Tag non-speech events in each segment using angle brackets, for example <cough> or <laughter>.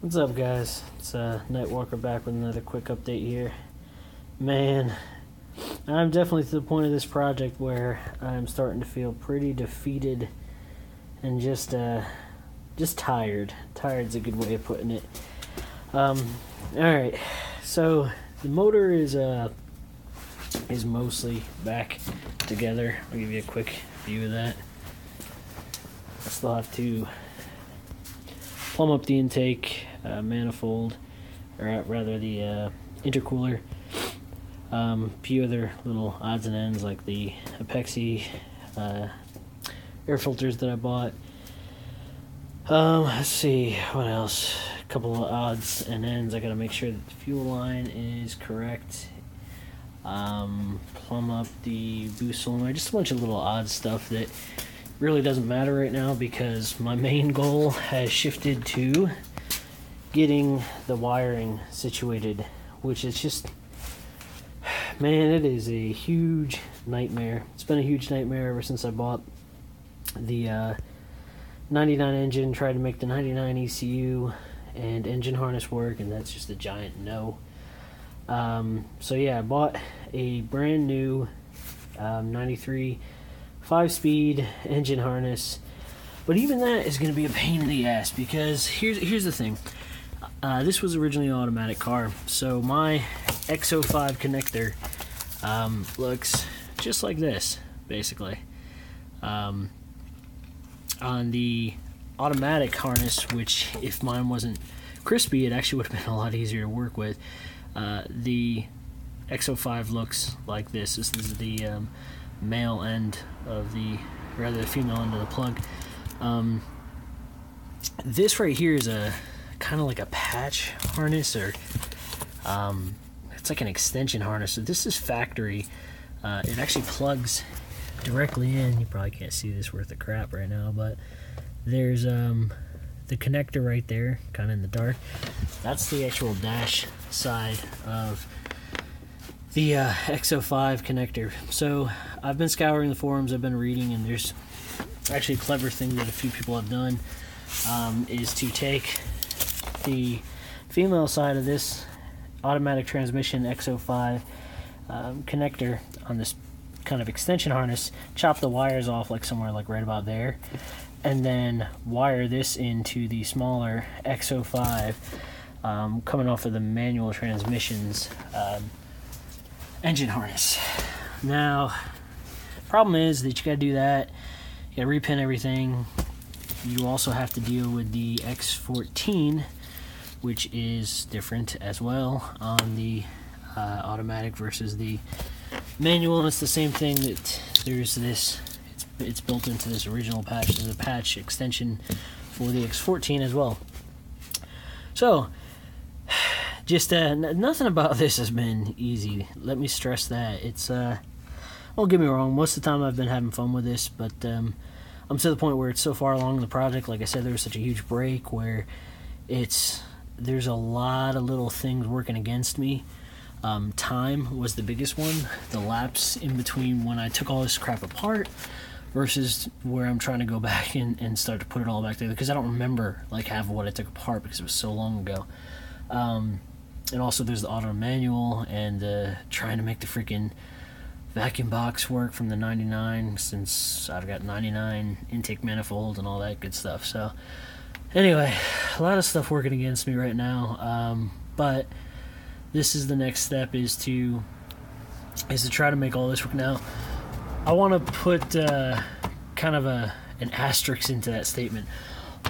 What's up, guys? It's uh, Nightwalker back with another quick update here. Man, I'm definitely to the point of this project where I'm starting to feel pretty defeated and just uh, just tired. Tired's a good way of putting it. Um, all right, so the motor is uh is mostly back together. I'll give you a quick view of that. I still have to plumb up the intake uh, manifold, or rather the uh, intercooler. Um, a few other little odds and ends like the Apexi uh, air filters that I bought. Um, let's see what else. A couple of odds and ends. I gotta make sure that the fuel line is correct. Um, plumb up the boost solenoid. Just a bunch of little odd stuff that really doesn't matter right now because my main goal has shifted to getting the wiring situated, which is just, man, it is a huge nightmare. It's been a huge nightmare ever since I bought the uh, 99 engine, tried to make the 99 ECU and engine harness work, and that's just a giant no. Um, so yeah, I bought a brand new um, 93 five speed engine harness. But even that is going to be a pain in the ass because here's here's the thing. Uh, this was originally an automatic car, so my X05 connector um, looks just like this, basically. Um, on the automatic harness, which if mine wasn't crispy, it actually would have been a lot easier to work with. Uh, the X05 looks like this. This is the um, male end of the, rather the female end of the plug. Um, this right here is a kind of like a patch harness or um, it's like an extension harness. So this is factory. Uh, it actually plugs directly in. You probably can't see this worth of crap right now, but there's um, the connector right there, kind of in the dark. That's the actual dash side of the uh, X05 connector. So I've been scouring the forums, I've been reading, and there's actually a clever thing that a few people have done um, is to take the female side of this automatic transmission X05 um, connector on this kind of extension harness, chop the wires off like somewhere like right about there, and then wire this into the smaller X05 um, coming off of the manual transmissions um, engine harness. Now, problem is that you got to do that. You got to repin everything. You also have to deal with the X14, which is different as well on the uh, automatic versus the manual. And it's the same thing that there's this. It's, it's built into this original patch. There's a patch extension for the X14 as well. So just uh, nothing about this has been easy. Let me stress that it's. Uh, don't get me wrong. Most of the time, I've been having fun with this, but um, I'm to the point where it's so far along the project. Like I said, there was such a huge break where it's there's a lot of little things working against me. Um, time was the biggest one. The lapse in between when I took all this crap apart versus where I'm trying to go <laughs> back and, and start to put it all back together because I don't remember like half of what I took apart because it was so long ago. Um, and also there's the auto manual and uh, trying to make the freaking vacuum box work from the 99 since I've got 99 intake manifold and all that good stuff. So anyway, a lot of stuff working against me right now. Um, but this is the next step is to is to try to make all this work now. I want to put uh, kind of a an asterisk into that statement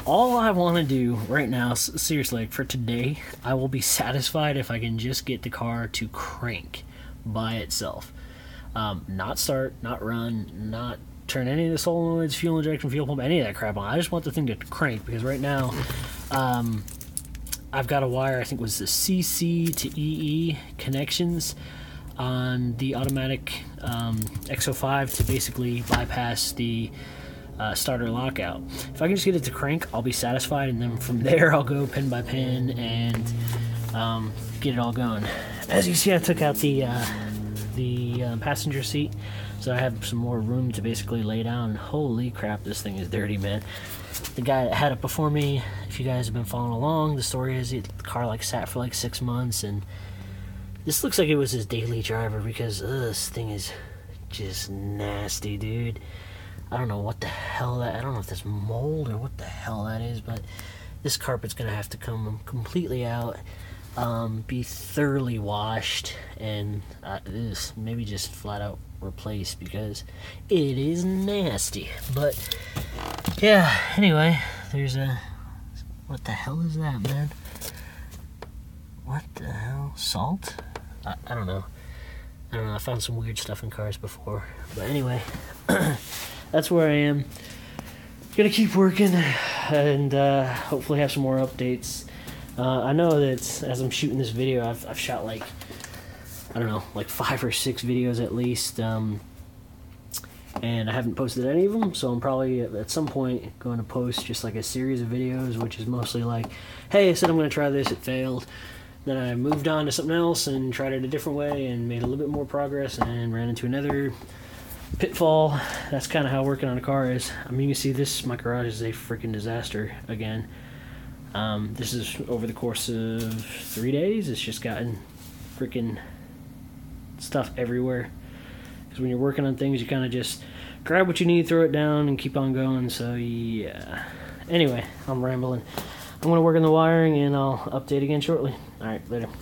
all I want to do right now, seriously, like for today, I will be satisfied if I can just get the car to crank by itself. Um, not start, not run, not turn any of the solenoids, fuel injection, fuel pump, any of that crap on. I just want the thing to crank because right now, um, I've got a wire, I think was the CC to EE connections on the automatic um, X05 to basically bypass the uh, starter lockout. If I can just get it to crank, I'll be satisfied, and then from <laughs> there I'll go pin by pin and um, get it all going. As you see, I took out the uh, the uh, passenger seat, so I have some more room to basically lay down. Holy crap, this thing is dirty, man. The guy that had it before me, if you guys have been following along, the story is the car like sat for like six months, and this looks like it was his daily driver because ugh, this thing is just nasty, dude. I don't know what the hell that. I don't know if that's mold or what the hell that is, but this carpet's gonna have to come completely out, um, be thoroughly washed, and uh, maybe just flat out replaced because it is nasty. But yeah. Anyway, there's a. What the hell is that, man? What the hell? Salt? I, I don't know. I don't know. I found some weird stuff in cars before. But anyway, <clears throat> that's where I am. Gonna keep working and uh, hopefully have some more updates. Uh, I know that as I'm shooting this video, I've, I've shot like, I don't know, like five or six videos at least. Um, and I haven't posted any of them, so I'm probably at some point going to post just like a series of videos, which is mostly like, hey, I said I'm going to try this, it failed. Then I moved on to something else and tried it a different way and made a little bit more progress and ran into another pitfall. That's kind of how working on a car is. I mean, you can see this, my garage is a freaking disaster again. Um, this is over the course of three days. It's just gotten freaking stuff everywhere. Because when you're working on things, you kind of just grab what you need, throw it down, and keep on going. So, yeah. Anyway, I'm rambling. I'm going to work on the wiring and I'll update again shortly. Alright, later.